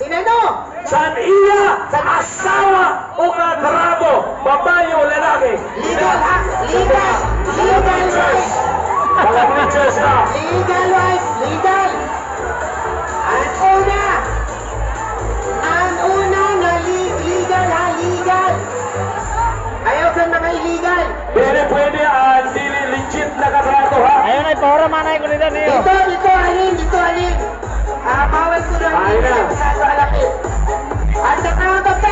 Sinano? San iya, asawa o kadrabo, babae o lalaki. Legal ha? Legal! Legal wife! Mga preachers na. Legal wife! Legal! Ang una! Ang una na legal ha? Legal! Ayaw sa mga illegal! Pwede pwede ang dili legit na katrato ha. Ayun ay pahora manay ko nila niyo. Dito, dito, alin, dito, alin. Ah, bawal ko lang Ayun na.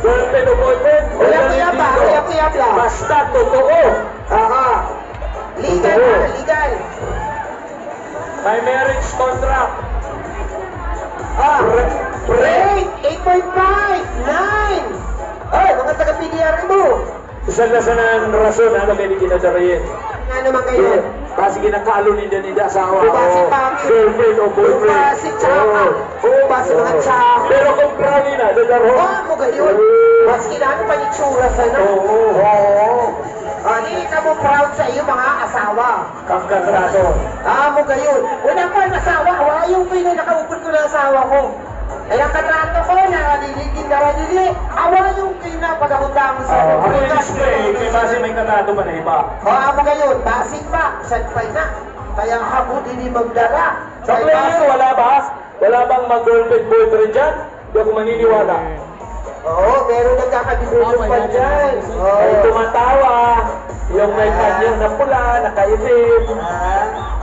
boyfriend. o Uyap-uyap ba? dito. Uyap-uyap lang. Basta totoo. Aha. Legal Oo. ha, legal. May marriage contract. Ah, Pre- 8, 8.5, 9. Ay, mga taga-PDR mo. Isa na sa nang rason ano kaya kinadarayin. Nga naman kayo. Kasi ginakalo ninyo ni asawa o pangit. girlfriend o boyfriend. Ubasi tsaka. Oo. Ubasi mga tsaka. Pero kung prani na, dadaro. Oh, mo gayon. Mas kailangan pa ni Chura sa Oo, no. oo, oo. Ah, hindi ka mo proud sa iyo mga asawa. Kangkatrato. Ah, mo gayon. Una pa ang asawa, wala yung pinay nakaupod ko na asawa ko. Eh, ang katrato ko na niligin na radili, awa yung pinapagabutang sa Oh, ako yung display, may base may katato pa na iba. O ako ngayon, basig pa, sagpay na. Kaya habo din magdala. Sa player, wala ba? Wala bang mag-girlfriend boyfriend dyan? Hindi ako maniniwala. Oo, meron nagkakadibulo pa dyan. Ay Oo. tumatawa. Yung may kanyang na pula, nakaitim. Ah,